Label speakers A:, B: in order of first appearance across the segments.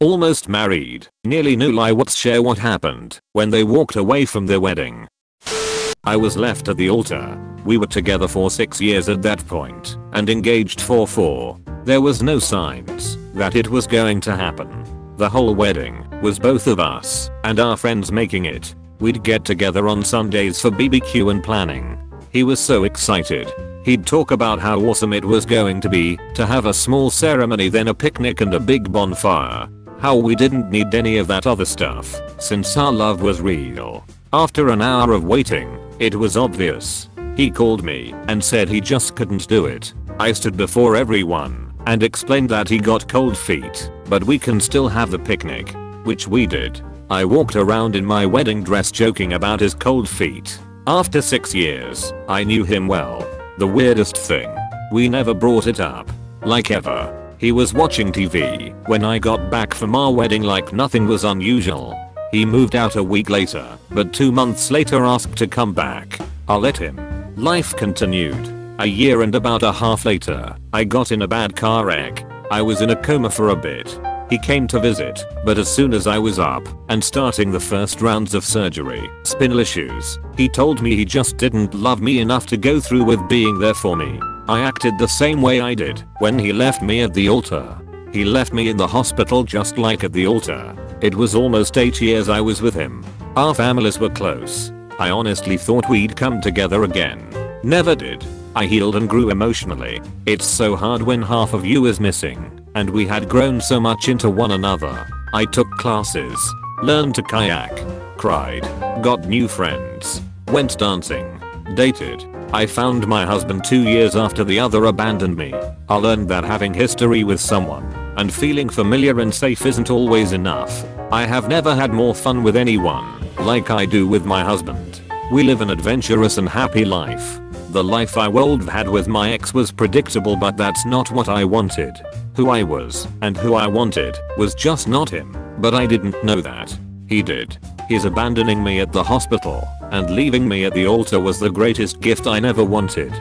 A: almost married, nearly knew I would share what happened when they walked away from their wedding. I was left at the altar. We were together for 6 years at that point and engaged for 4. There was no signs that it was going to happen. The whole wedding was both of us and our friends making it. We'd get together on Sundays for BBQ and planning. He was so excited. He'd talk about how awesome it was going to be to have a small ceremony then a picnic and a big bonfire. How we didn't need any of that other stuff since our love was real. After an hour of waiting, it was obvious. He called me and said he just couldn't do it. I stood before everyone and explained that he got cold feet, but we can still have the picnic. Which we did. I walked around in my wedding dress joking about his cold feet. After 6 years, I knew him well. The weirdest thing. We never brought it up. Like ever. He was watching TV when I got back from our wedding like nothing was unusual. He moved out a week later, but two months later asked to come back. I'll let him. Life continued. A year and about a half later, I got in a bad car wreck. I was in a coma for a bit. He came to visit, but as soon as I was up and starting the first rounds of surgery, spinal issues, he told me he just didn't love me enough to go through with being there for me. I acted the same way I did when he left me at the altar. He left me in the hospital just like at the altar. It was almost 8 years I was with him. Our families were close. I honestly thought we'd come together again. Never did. I healed and grew emotionally. It's so hard when half of you is missing. And we had grown so much into one another. I took classes. Learned to kayak. Cried. Got new friends. Went dancing. Dated. I found my husband 2 years after the other abandoned me. I learned that having history with someone and feeling familiar and safe isn't always enough. I have never had more fun with anyone like I do with my husband. We live an adventurous and happy life. The life I would have had with my ex was predictable but that's not what I wanted. Who I was and who I wanted was just not him. But I didn't know that. He did. He's abandoning me at the hospital and leaving me at the altar was the greatest gift I never wanted.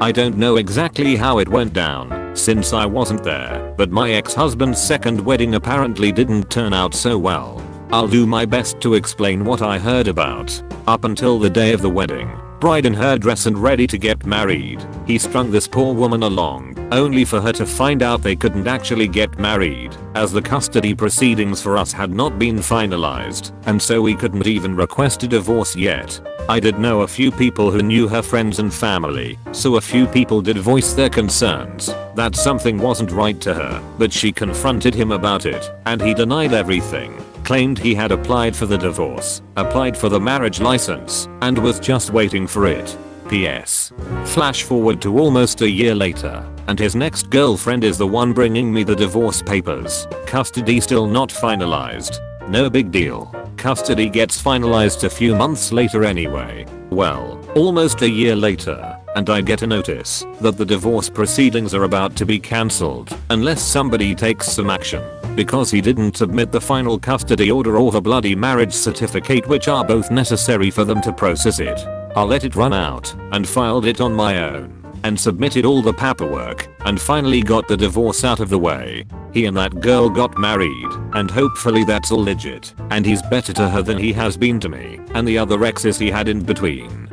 A: I don't know exactly how it went down since I wasn't there, but my ex-husband's second wedding apparently didn't turn out so well. I'll do my best to explain what I heard about. Up until the day of the wedding, bride in her dress and ready to get married, he strung this poor woman along, only for her to find out they couldn't actually get married, as the custody proceedings for us had not been finalized, and so we couldn't even request a divorce yet. I did know a few people who knew her friends and family, so a few people did voice their concerns that something wasn't right to her, but she confronted him about it, and he denied everything claimed he had applied for the divorce, applied for the marriage license, and was just waiting for it. PS. Flash forward to almost a year later, and his next girlfriend is the one bringing me the divorce papers. Custody still not finalized. No big deal. Custody gets finalized a few months later anyway. Well, almost a year later, and I get a notice that the divorce proceedings are about to be cancelled unless somebody takes some action because he didn't submit the final custody order or the bloody marriage certificate which are both necessary for them to process it. I let it run out and filed it on my own and submitted all the paperwork and finally got the divorce out of the way. He and that girl got married and hopefully that's all legit and he's better to her than he has been to me and the other exes he had in between.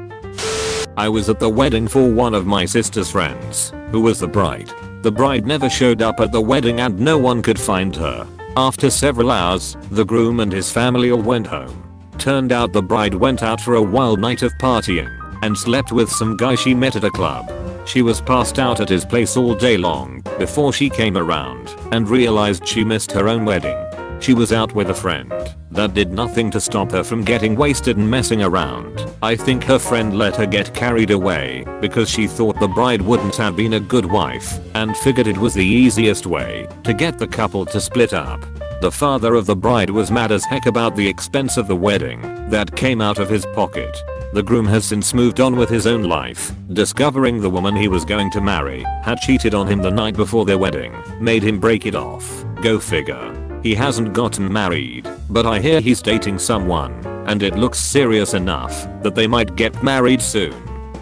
A: I was at the wedding for one of my sister's friends, who was the bride. The bride never showed up at the wedding and no one could find her. After several hours, the groom and his family all went home. Turned out the bride went out for a wild night of partying and slept with some guy she met at a club. She was passed out at his place all day long before she came around and realized she missed her own wedding. She was out with a friend. That did nothing to stop her from getting wasted and messing around. I think her friend let her get carried away because she thought the bride wouldn't have been a good wife and figured it was the easiest way to get the couple to split up. The father of the bride was mad as heck about the expense of the wedding that came out of his pocket. The groom has since moved on with his own life, discovering the woman he was going to marry had cheated on him the night before their wedding, made him break it off. Go figure. He hasn't gotten married, but I hear he's dating someone, and it looks serious enough that they might get married soon.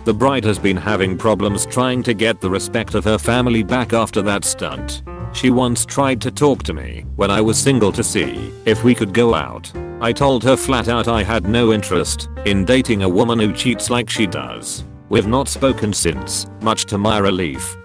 A: The bride has been having problems trying to get the respect of her family back after that stunt. She once tried to talk to me when I was single to see if we could go out. I told her flat out I had no interest in dating a woman who cheats like she does. We've not spoken since, much to my relief.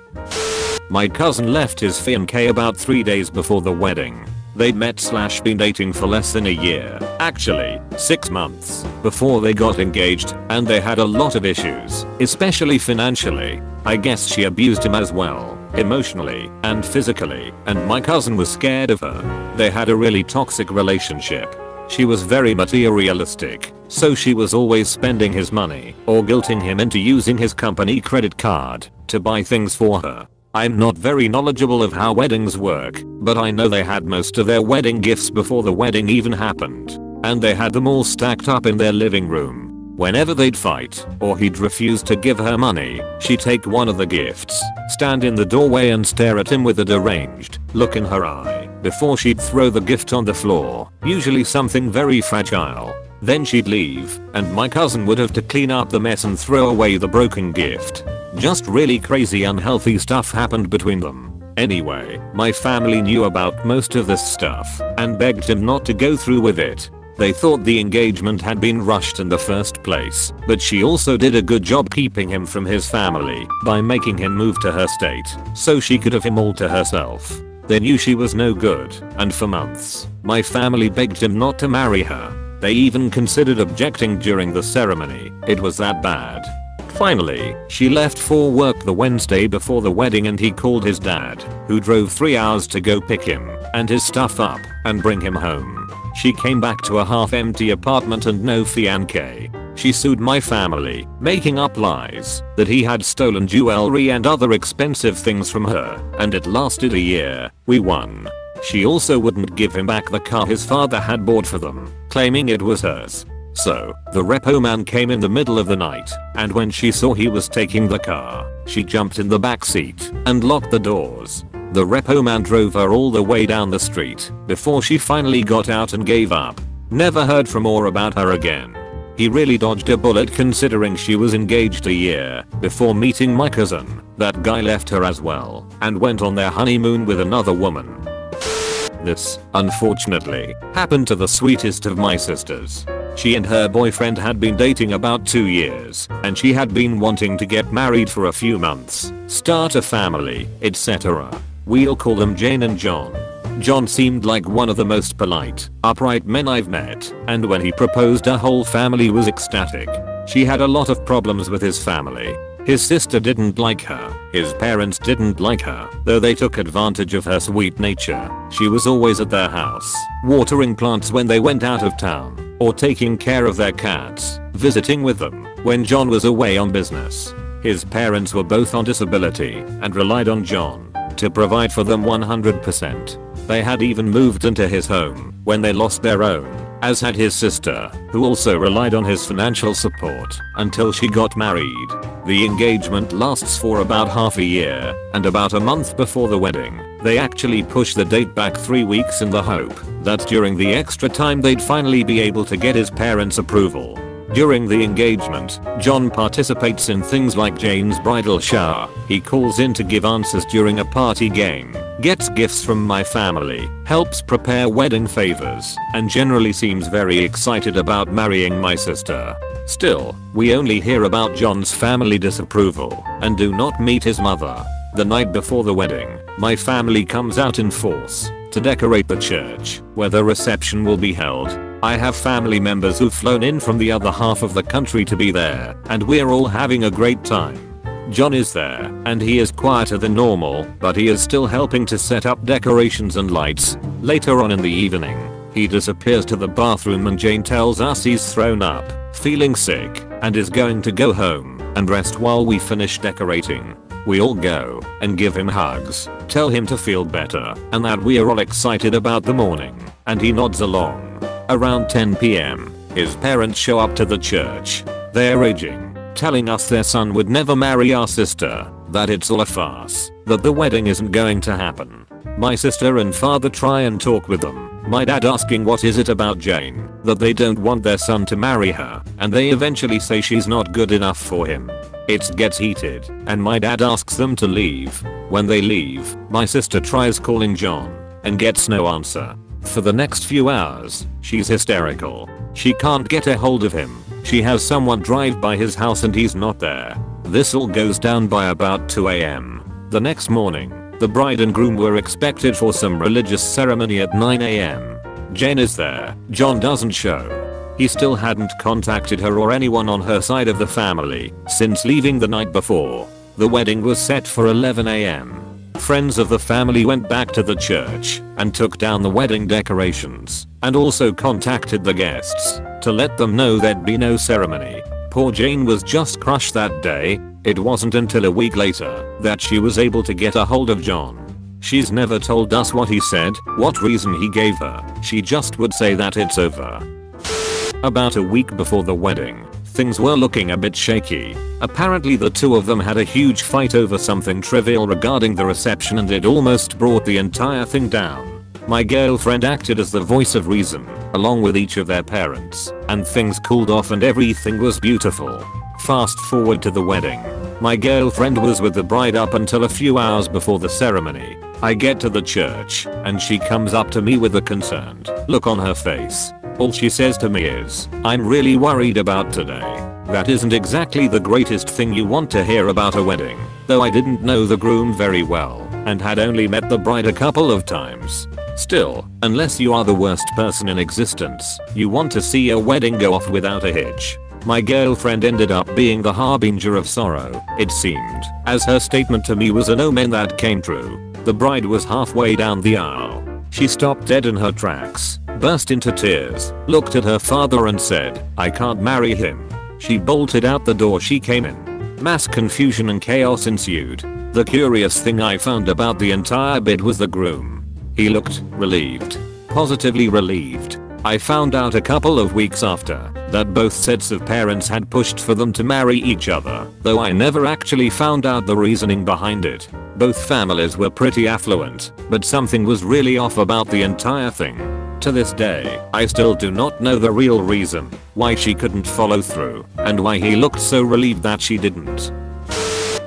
A: My cousin left his fiancée about 3 days before the wedding. They'd met slash been dating for less than a year, actually, 6 months, before they got engaged, and they had a lot of issues, especially financially. I guess she abused him as well, emotionally and physically, and my cousin was scared of her. They had a really toxic relationship. She was very materialistic, so she was always spending his money or guilting him into using his company credit card to buy things for her. I'm not very knowledgeable of how weddings work, but I know they had most of their wedding gifts before the wedding even happened. And they had them all stacked up in their living room. Whenever they'd fight, or he'd refuse to give her money, she'd take one of the gifts, stand in the doorway and stare at him with a deranged look in her eye, before she'd throw the gift on the floor, usually something very fragile. Then she'd leave, and my cousin would have to clean up the mess and throw away the broken gift. Just really crazy unhealthy stuff happened between them. Anyway, my family knew about most of this stuff and begged him not to go through with it. They thought the engagement had been rushed in the first place, but she also did a good job keeping him from his family by making him move to her state so she could have him all to herself. They knew she was no good, and for months, my family begged him not to marry her. They even considered objecting during the ceremony, it was that bad. Finally, she left for work the Wednesday before the wedding and he called his dad, who drove 3 hours to go pick him and his stuff up and bring him home. She came back to a half empty apartment and no fiancé. She sued my family, making up lies that he had stolen jewelry and other expensive things from her, and it lasted a year. We won. She also wouldn't give him back the car his father had bought for them, claiming it was hers. So, the repo man came in the middle of the night, and when she saw he was taking the car, she jumped in the back seat and locked the doors. The repo man drove her all the way down the street before she finally got out and gave up. Never heard from or about her again. He really dodged a bullet considering she was engaged a year before meeting my cousin. That guy left her as well and went on their honeymoon with another woman. This, unfortunately, happened to the sweetest of my sisters. She and her boyfriend had been dating about 2 years, and she had been wanting to get married for a few months, start a family, etc. We'll call them Jane and John. John seemed like one of the most polite, upright men I've met, and when he proposed her whole family was ecstatic. She had a lot of problems with his family. His sister didn't like her, his parents didn't like her, though they took advantage of her sweet nature. She was always at their house, watering plants when they went out of town, or taking care of their cats, visiting with them when John was away on business. His parents were both on disability and relied on John to provide for them 100%. They had even moved into his home when they lost their own, as had his sister, who also relied on his financial support until she got married. The engagement lasts for about half a year, and about a month before the wedding, they actually push the date back 3 weeks in the hope that during the extra time they'd finally be able to get his parents' approval. During the engagement, John participates in things like Jane's bridal shower, he calls in to give answers during a party game, gets gifts from my family, helps prepare wedding favors, and generally seems very excited about marrying my sister. Still, we only hear about John's family disapproval and do not meet his mother. The night before the wedding, my family comes out in force to decorate the church where the reception will be held. I have family members who've flown in from the other half of the country to be there, and we're all having a great time. John is there, and he is quieter than normal, but he is still helping to set up decorations and lights. Later on in the evening, he disappears to the bathroom and Jane tells us he's thrown up, feeling sick, and is going to go home and rest while we finish decorating. We all go and give him hugs, tell him to feel better, and that we are all excited about the morning, and he nods along. Around 10pm, his parents show up to the church. They're raging, telling us their son would never marry our sister, that it's all a farce, that the wedding isn't going to happen. My sister and father try and talk with them, my dad asking what is it about Jane, that they don't want their son to marry her, and they eventually say she's not good enough for him. It gets heated, and my dad asks them to leave. When they leave, my sister tries calling John, and gets no answer. For the next few hours, she's hysterical. She can't get a hold of him. She has someone drive by his house and he's not there. This all goes down by about 2am. The next morning, the bride and groom were expected for some religious ceremony at 9am. Jane is there, John doesn't show. He still hadn't contacted her or anyone on her side of the family since leaving the night before. The wedding was set for 11am. Friends of the family went back to the church and took down the wedding decorations and also contacted the guests to let them know there'd be no ceremony. Poor Jane was just crushed that day. It wasn't until a week later that she was able to get a hold of John. She's never told us what he said, what reason he gave her. She just would say that it's over. About a week before the wedding, things were looking a bit shaky. Apparently the two of them had a huge fight over something trivial regarding the reception and it almost brought the entire thing down. My girlfriend acted as the voice of reason, along with each of their parents, and things cooled off and everything was beautiful. Fast forward to the wedding. My girlfriend was with the bride up until a few hours before the ceremony. I get to the church, and she comes up to me with a concerned look on her face. All she says to me is, I'm really worried about today. That isn't exactly the greatest thing you want to hear about a wedding, though I didn't know the groom very well and had only met the bride a couple of times. Still, unless you are the worst person in existence, you want to see a wedding go off without a hitch. My girlfriend ended up being the harbinger of sorrow, it seemed, as her statement to me was an omen that came true. The bride was halfway down the aisle. She stopped dead in her tracks burst into tears, looked at her father and said, I can't marry him. She bolted out the door she came in. Mass confusion and chaos ensued. The curious thing I found about the entire bid was the groom. He looked relieved. Positively relieved. I found out a couple of weeks after that both sets of parents had pushed for them to marry each other, though I never actually found out the reasoning behind it. Both families were pretty affluent, but something was really off about the entire thing. To this day, I still do not know the real reason why she couldn't follow through and why he looked so relieved that she didn't.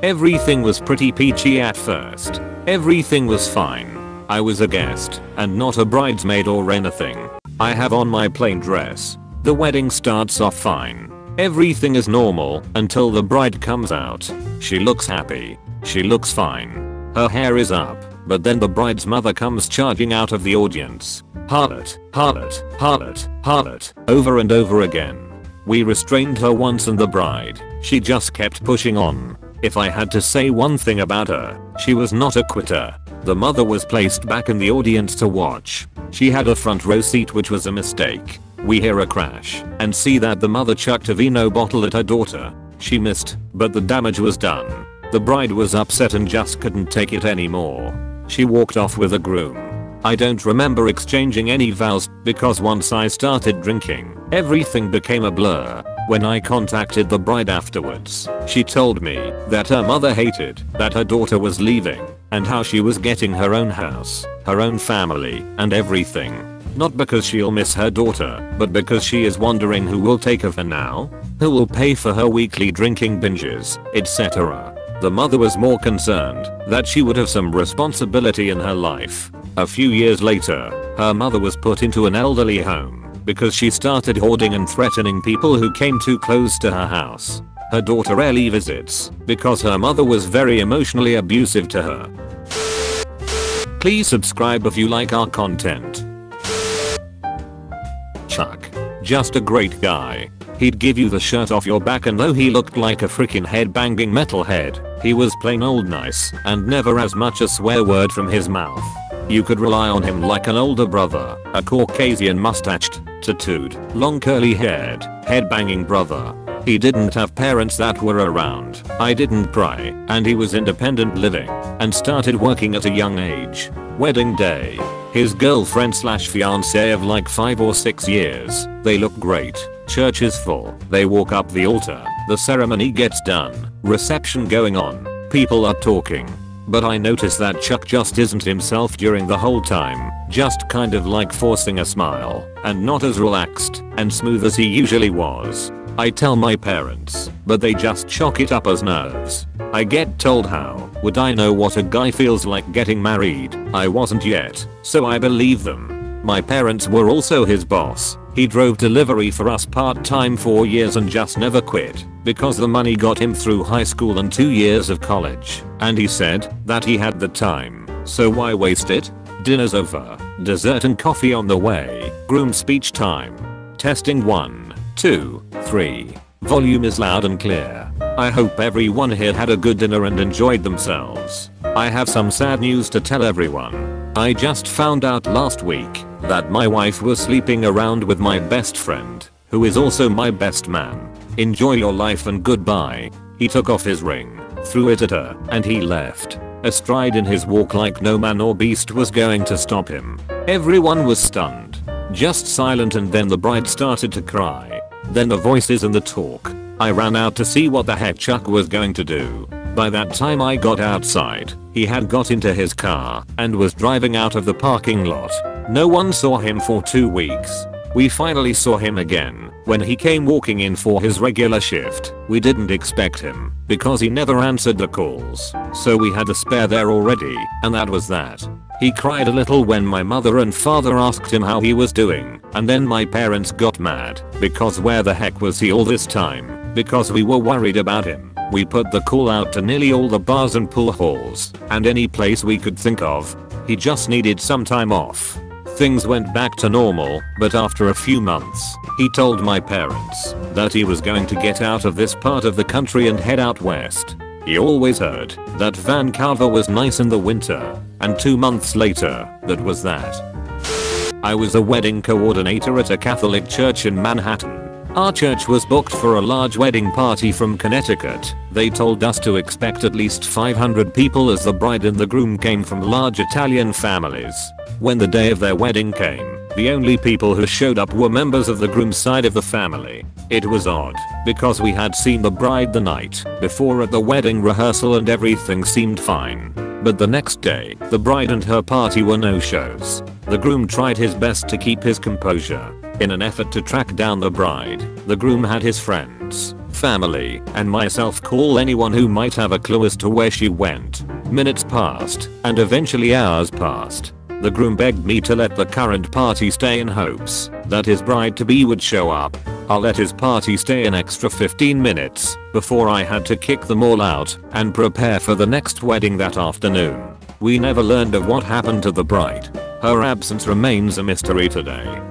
A: Everything was pretty peachy at first. Everything was fine. I was a guest and not a bridesmaid or anything. I have on my plain dress. The wedding starts off fine. Everything is normal until the bride comes out. She looks happy. She looks fine. Her hair is up, but then the bride's mother comes charging out of the audience. Harlot, harlot, harlot, harlot, over and over again. We restrained her once and the bride, she just kept pushing on. If I had to say one thing about her, she was not a quitter. The mother was placed back in the audience to watch. She had a front row seat which was a mistake. We hear a crash and see that the mother chucked a vino bottle at her daughter. She missed, but the damage was done. The bride was upset and just couldn't take it anymore. She walked off with a groom. I don't remember exchanging any vows because once I started drinking, everything became a blur. When I contacted the bride afterwards, she told me that her mother hated that her daughter was leaving and how she was getting her own house, her own family, and everything. Not because she'll miss her daughter, but because she is wondering who will take of her now, who will pay for her weekly drinking binges, etc. The mother was more concerned that she would have some responsibility in her life a few years later, her mother was put into an elderly home because she started hoarding and threatening people who came too close to her house. Her daughter rarely visits because her mother was very emotionally abusive to her. Please subscribe if you like our content. Chuck. Just a great guy. He'd give you the shirt off your back and though he looked like a freaking head-banging metalhead, he was plain old nice and never as much a swear word from his mouth. You could rely on him like an older brother, a Caucasian mustached, tattooed, long curly haired, head-banging brother. He didn't have parents that were around, I didn't pry, and he was independent living, and started working at a young age. Wedding day. His girlfriend slash fiance of like 5 or 6 years, they look great. Church is full, they walk up the altar, the ceremony gets done, reception going on, people are talking, but I notice that Chuck just isn't himself during the whole time, just kind of like forcing a smile, and not as relaxed and smooth as he usually was. I tell my parents, but they just chalk it up as nerves. I get told how would I know what a guy feels like getting married. I wasn't yet, so I believe them. My parents were also his boss. He drove delivery for us part-time for years and just never quit because the money got him through high school and 2 years of college. And he said that he had the time, so why waste it? Dinner's over, dessert and coffee on the way, groom speech time. Testing 1, 2, 3. Volume is loud and clear. I hope everyone here had a good dinner and enjoyed themselves. I have some sad news to tell everyone. I just found out last week that my wife was sleeping around with my best friend, who is also my best man. Enjoy your life and goodbye. He took off his ring, threw it at her, and he left. Astride in his walk like no man or beast was going to stop him. Everyone was stunned. Just silent and then the bride started to cry. Then the voices and the talk. I ran out to see what the heck Chuck was going to do. By that time I got outside, he had got into his car and was driving out of the parking lot. No one saw him for two weeks. We finally saw him again when he came walking in for his regular shift. We didn't expect him because he never answered the calls. So we had a spare there already and that was that. He cried a little when my mother and father asked him how he was doing and then my parents got mad because where the heck was he all this time because we were worried about him. We put the call out to nearly all the bars and pool halls and any place we could think of. He just needed some time off. Things went back to normal, but after a few months, he told my parents that he was going to get out of this part of the country and head out west. He always heard that Vancouver was nice in the winter, and two months later, that was that. I was a wedding coordinator at a Catholic church in Manhattan. Our church was booked for a large wedding party from Connecticut. They told us to expect at least 500 people as the bride and the groom came from large Italian families. When the day of their wedding came, the only people who showed up were members of the groom's side of the family. It was odd, because we had seen the bride the night before at the wedding rehearsal and everything seemed fine. But the next day, the bride and her party were no-shows. The groom tried his best to keep his composure. In an effort to track down the bride, the groom had his friends, family, and myself call anyone who might have a clue as to where she went. Minutes passed, and eventually hours passed. The groom begged me to let the current party stay in hopes that his bride-to-be would show up. I let his party stay an extra 15 minutes before I had to kick them all out and prepare for the next wedding that afternoon. We never learned of what happened to the bride. Her absence remains a mystery today.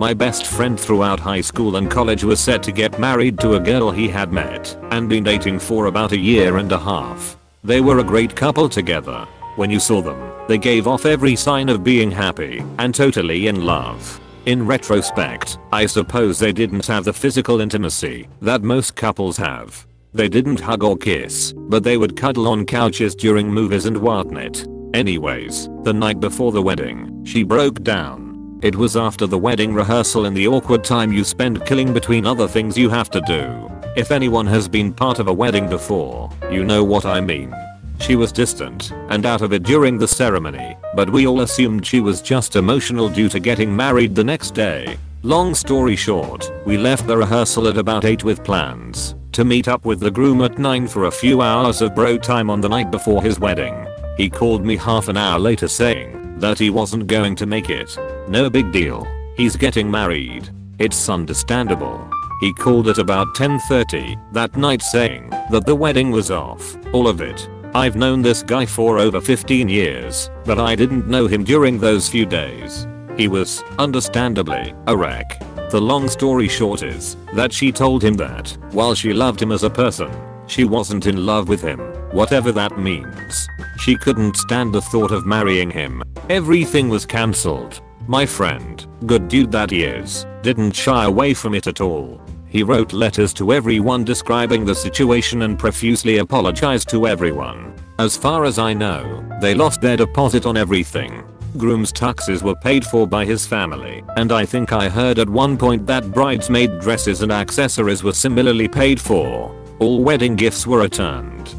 A: My best friend throughout high school and college was set to get married to a girl he had met and been dating for about a year and a half. They were a great couple together. When you saw them, they gave off every sign of being happy and totally in love. In retrospect, I suppose they didn't have the physical intimacy that most couples have. They didn't hug or kiss, but they would cuddle on couches during movies and whatnot. Anyways, the night before the wedding, she broke down it was after the wedding rehearsal and the awkward time you spend killing between other things you have to do. If anyone has been part of a wedding before, you know what I mean. She was distant and out of it during the ceremony, but we all assumed she was just emotional due to getting married the next day. Long story short, we left the rehearsal at about 8 with plans to meet up with the groom at 9 for a few hours of bro time on the night before his wedding. He called me half an hour later saying that he wasn't going to make it. No big deal. He's getting married. It's understandable. He called at about 10.30 that night saying that the wedding was off. All of it. I've known this guy for over 15 years, but I didn't know him during those few days. He was, understandably, a wreck. The long story short is that she told him that, while she loved him as a person, she wasn't in love with him, whatever that means. She couldn't stand the thought of marrying him. Everything was cancelled. My friend, good dude that he is, didn't shy away from it at all. He wrote letters to everyone describing the situation and profusely apologized to everyone. As far as I know, they lost their deposit on everything. Groom's tuxes were paid for by his family, and I think I heard at one point that bridesmaid dresses and accessories were similarly paid for. All wedding gifts were returned.